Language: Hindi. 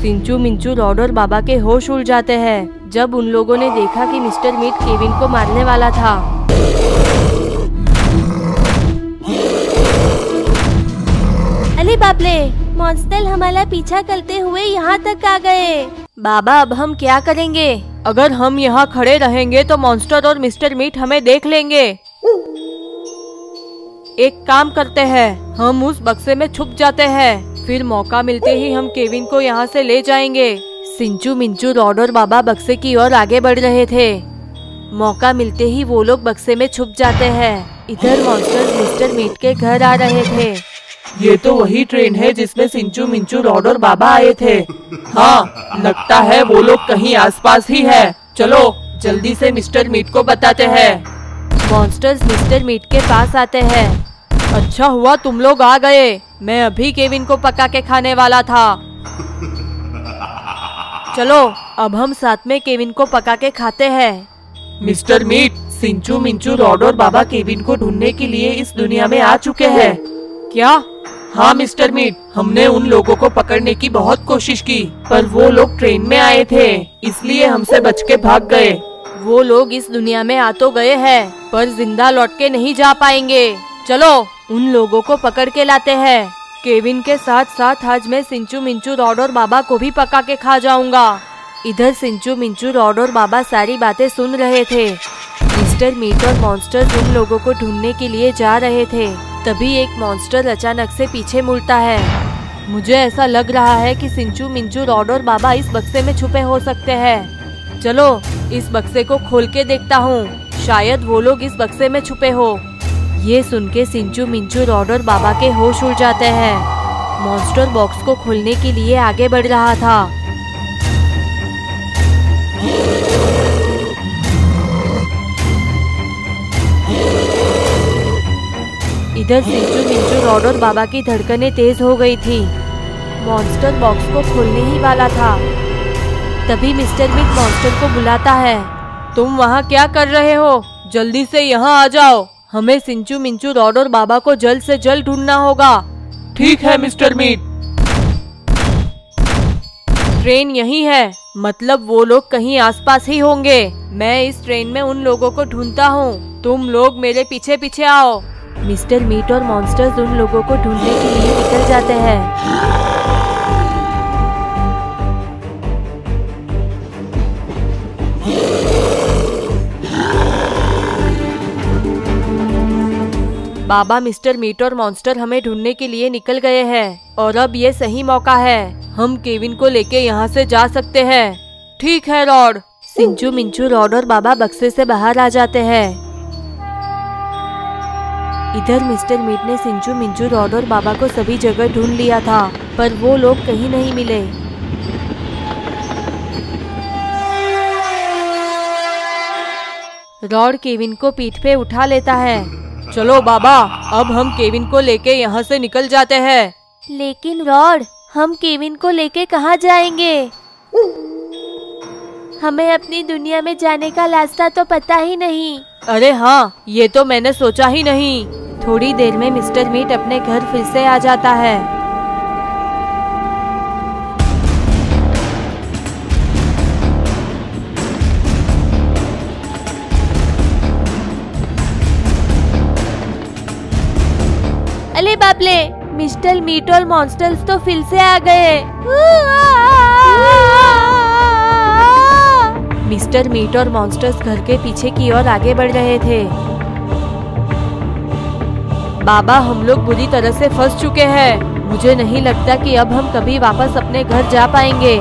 सिंचू मिंचू रॉड और बाबा के होश उड़ जाते हैं जब उन लोगों ने देखा कि मिस्टर मीट केविन को मारने वाला था। अरे बापले मॉन्स्टर हमारा पीछा करते हुए यहाँ तक आ गए। बाबा अब हम क्या करेंगे? अगर हम यहाँ खड़े रहेंगे तो मॉन्स्टर और मिस्टर मीट हमें देख लेंगे। एक काम करते हैं हम उस बक्से में छुप जाते हैं। फिर मौका मिलते ही हम केविन को यहाँ से ले जाएँगे। सिंचू मिंचू रॉड और बाबा बक्से की ओर आगे बढ़ रहे थे। मौका मिलते ही वो लोग बक्से में छुप जाते हैं। इधर मॉन्स्टर मिस्टर मीट के घर आ रहे थे। ये तो वही ट्रेन है जिसमें सिंचू मिंचू रॉड और बाबा आए थे। हाँ लगता है वो लोग कहीं आसपास ही है। चलो जल्दी से मिस्टर मीट को बताते हैं। मॉन्स्टर्स मिस्टर मीट के पास आते हैं। अच्छा हुआ तुम लोग आ गए। मैं अभी केविन को पका के खाने वाला था। चलो, अब हम साथ में केविन को पका के खाते हैं। मिस्टर मीट, सिंचू मिंचू, रॉड और बाबा केविन को ढूँढने के लिए इस दुनिया में आ चुके हैं। क्या? हाँ मिस्टर मीट, हमने उन लोगों को पकड़ने की बहुत कोशिश की, पर वो लोग ट्रेन में आए थे, इसलिए हमसे बच के भाग गए। वो लोग इस दुनिया में आ तो गए हैं, पर ज़िंदा लौट के नहीं जा पाएँगे। चलो उन लोगों को पकड़ के लाते हैं। केविन के साथ साथ आज मैं सिंचू मिंचू, रॉड और बाबा को भी पका के खा जाऊँगा। इधर सिंचू मिंचू, रॉड और बाबा सारी बातें सुन रहे थे। मिस्टर मीट और मॉन्स्टर उन लोगों को ढूँढने के लिए जा रहे थे। तभी एक मॉन्स्टर अचानक से पीछे मुड़ता है। मुझे ऐसा लग रहा है कि सिंचू मिंचू, रॉड और बाबा इस बक्से में छुपे हो सकते हैं। चलो, इस बक्से को खोल के देखता हूँ। शायद वो लोग इस बक्से में छुपे हो। ये सुन के सिंचू मिंचू रॉड और बाबा के होश उड़ जाते हैं। मॉन्स्टर बॉक्स को खोलने के लिए आगे बढ़ रहा था। इधर सिंचू मिंचू रॉड और बाबा की धड़कनें तेज हो गई थी। मॉन्स्टर बॉक्स को खोलने ही वाला था। तभी मिस्टर मिट मॉन्स्टर को बुलाता है। तुम वहाँ क्या कर रहे हो? जल्दी से यहाँ आ जाओ। हमें सिंचू मिंचू रॉड और बाबा को जल्द से जल्द ढूंढना होगा। ठीक है मिस्टर मीट ट्रेन यही है। मतलब वो लोग कहीं आसपास ही होंगे। मैं इस ट्रेन में उन लोगों को ढूंढता हूँ। तुम लोग मेरे पीछे पीछे आओ। मिस्टर मीट और मॉन्स्टर्स उन लोगों को ढूँढने के लिए निकल जाते हैं। बाबा मिस्टर मीट और मॉन्स्टर हमें ढूँढने के लिए निकल गए हैं। और अब ये सही मौका है। हम केविन को लेके यहाँ से जा सकते हैं। ठीक है, रॉड। सिंचू, मिंचू, रॉड और बाबा बक्से से बाहर आ जाते हैं। इधर मिस्टर मीट ने सिंचू, मिंचू, रॉड और बाबा को सभी जगह ढूंढ लिया था, पर वो लोग कहीं नहीं मिले। रॉड केविन को पीठ पे उठा लेता है। चलो बाबा अब हम केविन को लेके यहाँ से निकल जाते हैं। लेकिन रॉड हम केविन को लेके कहाँ जाएँगे? हमें अपनी दुनिया में जाने का रास्ता तो पता ही नहीं। अरे हाँ ये तो मैंने सोचा ही नहीं। थोड़ी देर में मिस्टर मीट अपने घर फिर से आ जाता है। बापले मिस्टर मीट और मॉन्स्टर्स तो फिर से आ गए मिस्टर मीट और मॉन्स्टर्स घर के पीछे की ओर आगे बढ़ रहे थे। बाबा, हम लोग बुरी तरह से फंस चुके हैं। मुझे नहीं लगता कि अब हम कभी वापस अपने घर जा पाएँगे।